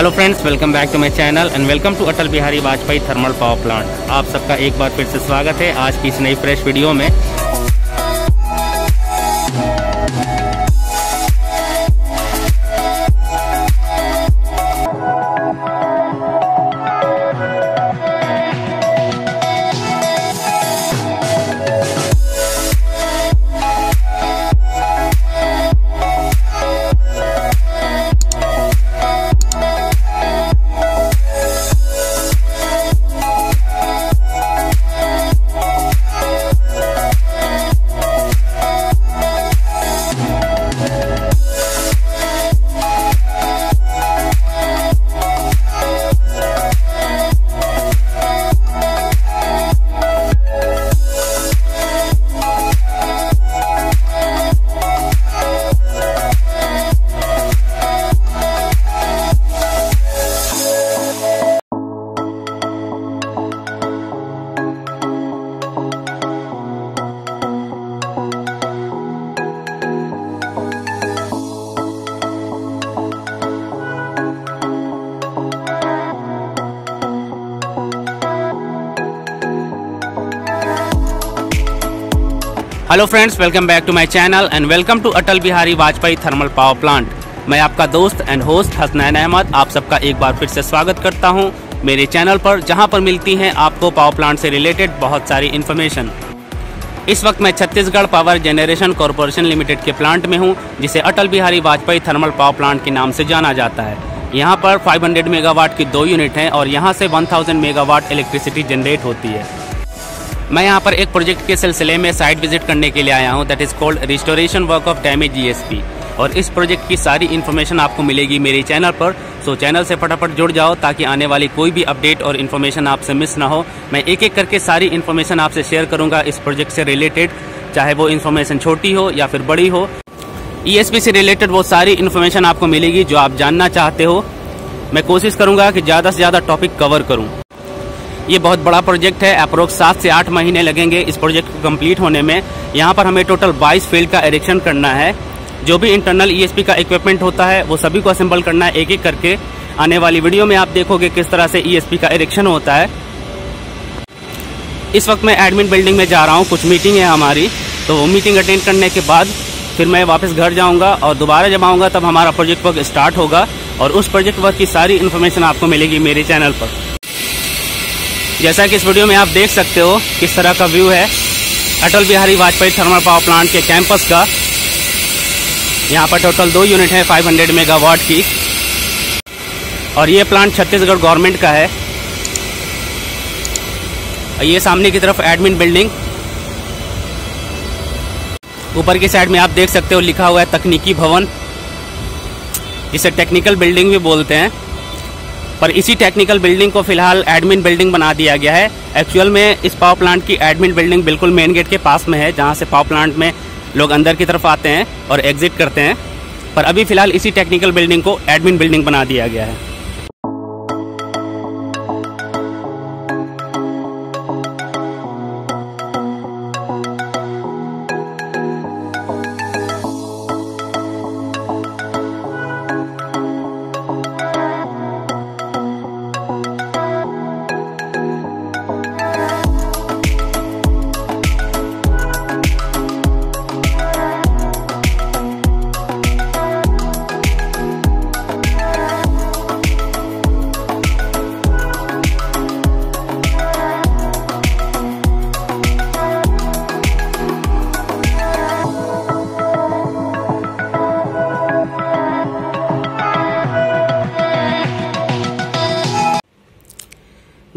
Hello friends welcome back to my channel and welcome to Atal Bihari Vajpayee thermal power plant आप सबका एक बार फिर से स्वागत है आज की इस नई फ्रेश वीडियो में। Hello friends welcome back to my channel and welcome to Atal Bihari Vajpayee thermal power plant मैं आपका दोस्त एंड होस्ट हसनैन अहमद आप सबका एक बार फिर से स्वागत करता हूँ मेरे चैनल पर, जहाँ पर मिलती हैं आपको पावर प्लांट से रिलेटेड बहुत सारी इन्फॉर्मेशन इस वक्त मैं Chhattisgarh power generation corporation limited के प्लांट में हूँ, जिसे Atal Bihari Vajpayee thermal power plant के नाम से जाना जाता है। यहाँ पर 500 मेगावाट की दो यूनिट हैं और यहाँ से 1000 मेगावाट इलेक्ट्रिसिटी जनरेट होती है। मैं यहाँ पर एक प्रोजेक्ट के सिलसिले में साइट विज़िट करने के लिए आया हूँ that is called restoration work of damage GSP और इस प्रोजेक्ट की सारी इन्फॉर्मेशन आपको मिलेगी मेरे चैनल पर। सो चैनल से फटाफट जुड़ जाओ, ताकि आने वाली कोई भी अपडेट और इन्फॉर्मेशन आपसे मिस ना हो। मैं एक एक करके सारी इन्फॉर्मेशन आपसे शेयर करूँगा इस प्रोजेक्ट से रिलेटेड चाहे वो इन्फॉर्मेशन छोटी हो या फिर बड़ी हो। ईएसपी से रिलेटेड वो सारी इन्फॉर्मेशन आपको मिलेगी जो आप जानना चाहते हो। मैं कोशिश करूँगा कि ज़्यादा से ज़्यादा टॉपिक कवर करूँ। ये बहुत बड़ा प्रोजेक्ट है, अप्रोक्स सात से आठ महीने लगेंगे इस प्रोजेक्ट को कंप्लीट होने में। यहाँ पर हमें टोटल 22 फ़ील्ड का एरिक्शन करना है। जो भी इंटरनल ईएसपी का इक्विपमेंट होता है, वो सभी को असेंबल करना है एक एक करके। आने वाली वीडियो में आप देखोगे किस तरह से ईएसपी का एरिक्शन होता है। इस वक्त मैं एडमिन बिल्डिंग में जा रहा हूँ, कुछ मीटिंग है हमारी। तो वो मीटिंग अटेंड करने के बाद फिर मैं वापस घर जाऊँगा और दोबारा जब आऊँगा तब हमारा प्रोजेक्ट वर्क स्टार्ट होगा और उस प्रोजेक्ट वर्क की सारी इन्फॉर्मेशन आपको मिलेगी मेरे चैनल पर। जैसा कि इस वीडियो में आप देख सकते हो किस तरह का व्यू है Atal Bihari Vajpayee thermal power plant के कैंपस का। यहाँ पर टोटल दो यूनिट है 500 मेगावाट की। और ये प्लांट छत्तीसगढ़ गवर्नमेंट का है। और ये सामने की तरफ़ एडमिन बिल्डिंग ऊपर की साइड में आप देख सकते हो लिखा हुआ है तकनीकी भवन। जिसे टेक्निकल बिल्डिंग भी बोलते हैं। पर इसी टेक्निकल बिल्डिंग को फ़िलहाल एडमिन बिल्डिंग बना दिया गया है। एक्चुअल में इस पावर प्लांट की एडमिन बिल्डिंग बिल्कुल मेन गेट के पास में है, जहाँ से पावर प्लांट में लोग अंदर की तरफ़ आते हैं और एग्जिट करते हैं। पर अभी फ़िलहाल इसी टेक्निकल बिल्डिंग को एडमिन बिल्डिंग बना दिया गया है।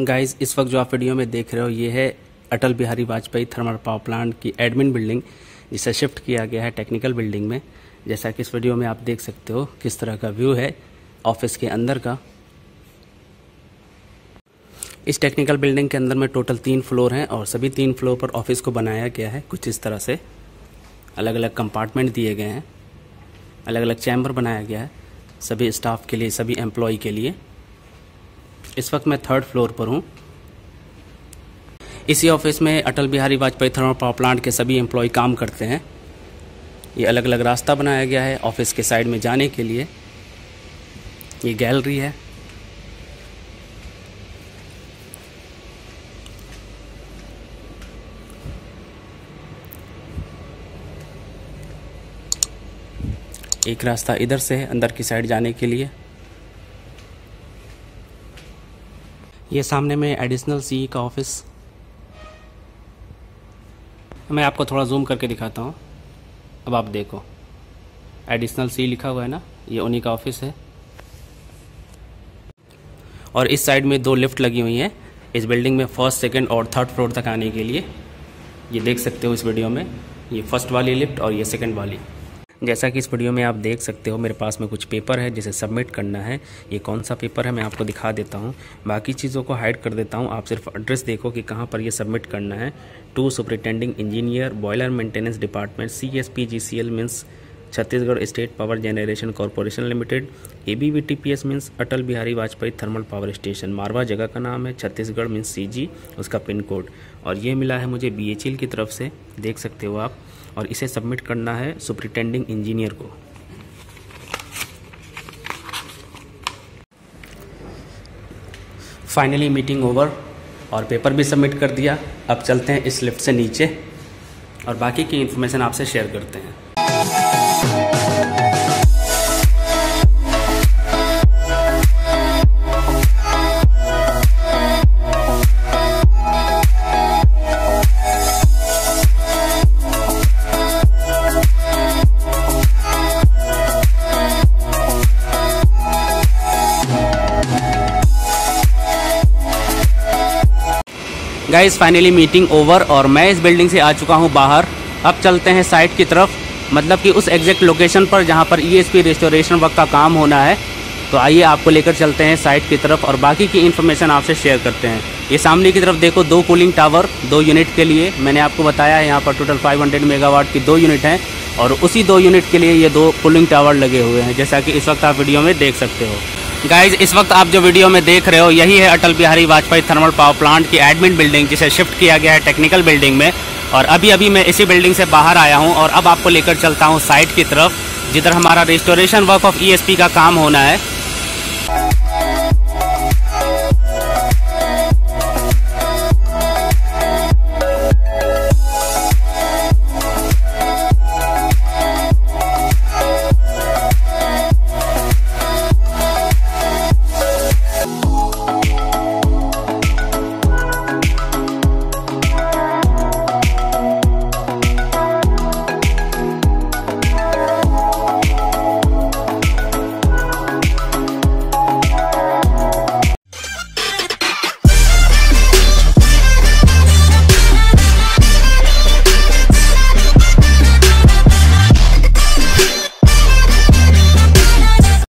गाइस इस वक्त जो आप वीडियो में देख रहे हो, ये है Atal Bihari Vajpayee thermal power plant की एडमिन बिल्डिंग जिसे शिफ्ट किया गया है टेक्निकल बिल्डिंग में। जैसा कि इस वीडियो में आप देख सकते हो, किस तरह का व्यू है ऑफ़िस के अंदर का। इस टेक्निकल बिल्डिंग के अंदर में टोटल तीन फ्लोर हैं और सभी तीन फ्लोर पर ऑफ़िस को बनाया गया है कुछ इस तरह से। अलग अलग कंपार्टमेंट दिए गए हैं। अलग अलग चैम्बर बनाया गया है, सभी स्टाफ के लिए, सभी एम्प्लॉय के लिए। इस वक्त मैं थर्ड फ्लोर पर हूँ। इसी ऑफ़िस में Atal Bihari Vajpayee thermal power plant के सभी एम्प्लॉय काम करते हैं। ये अलग अलग रास्ता बनाया गया है ऑफ़िस के साइड में जाने के लिए। ये गैलरी है। एक रास्ता इधर से है, अंदर की साइड जाने के लिए। ये सामने में एडिशनल सी का ऑफ़िस मैं आपको थोड़ा जूम करके दिखाता हूँ। अब आप देखो। एडिशनल सी लिखा हुआ है ना? ये उन्हीं का ऑफ़िस है। और इस साइड में दो लिफ्ट लगी हुई हैं। इस बिल्डिंग में फ़र्स्ट सेकंड और थर्ड फ्लोर तक आने के लिए। ये देख सकते हो इस वीडियो में। ये फ़र्स्ट वाली लिफ्ट और ये सेकंड वाली। जैसा कि इस वीडियो में आप देख सकते हो, मेरे पास में कुछ पेपर है जिसे सबमिट करना है। ये कौन सा पेपर है, मैं आपको दिखा देता हूँ। बाकी चीज़ों को हाइड कर देता हूँ। आप सिर्फ़ एड्रेस देखो कि कहाँ पर ये सबमिट करना है। To superintending engineer boiler maintenance department C S P G C L means Chhattisgarh state power generation corporation limited A B V T P S means Atal Bihari Vajpayee thermal power station Marwa जगह का नाम है Chhattisgarh means सी जी उसका pin code और ये मिला है मुझे बी एच एल की तरफ़ से, देख सकते हो आप। और इसे सबमिट करना है सुप्रिटेंडिंग इंजीनियर को। फाइनली मीटिंग ओवर और पेपर भी सबमिट कर दिया। अब चलते हैं इस लिफ्ट से नीचे और बाकी की इन्फॉर्मेशन आपसे शेयर करते हैं। गाइस फाइनली मीटिंग ओवर और मैं इस बिल्डिंग से आ चुका हूँ बाहर। अब चलते हैं साइट की तरफ़। मतलब कि उस एग्जैक्ट लोकेशन पर जहाँ पर ईएसपी रेस्टोरेशन वर्क का काम होना है। तो आइए आपको लेकर चलते हैं साइट की तरफ़ और बाकी की इन्फॉर्मेशन आपसे शेयर करते हैं। ये सामने की तरफ़ देखो दो कूलिंग टावर दो यूनिट के लिए। मैंने आपको बताया है यहाँ पर टोटल 500 मेगावाट की दो यूनिट हैं और उसी दो यूनिट के लिए ये दो कूलिंग टावर लगे हुए हैं। जैसा कि इस वक्त आप वीडियो में देख सकते हो। गाइज़ इस वक्त आप जो वीडियो में देख रहे हो, यही है Atal Bihari Vajpayee thermal power plant की एडमिन बिल्डिंग जिसे शिफ्ट किया गया है टेक्निकल बिल्डिंग में। और अभी अभी मैं इसी बिल्डिंग से बाहर आया हूँ और अब आपको लेकर चलता हूँ साइट की तरफ़, जिधर हमारा रेस्टोरेशन वर्क ऑफ़ ईएसपी का काम होना है।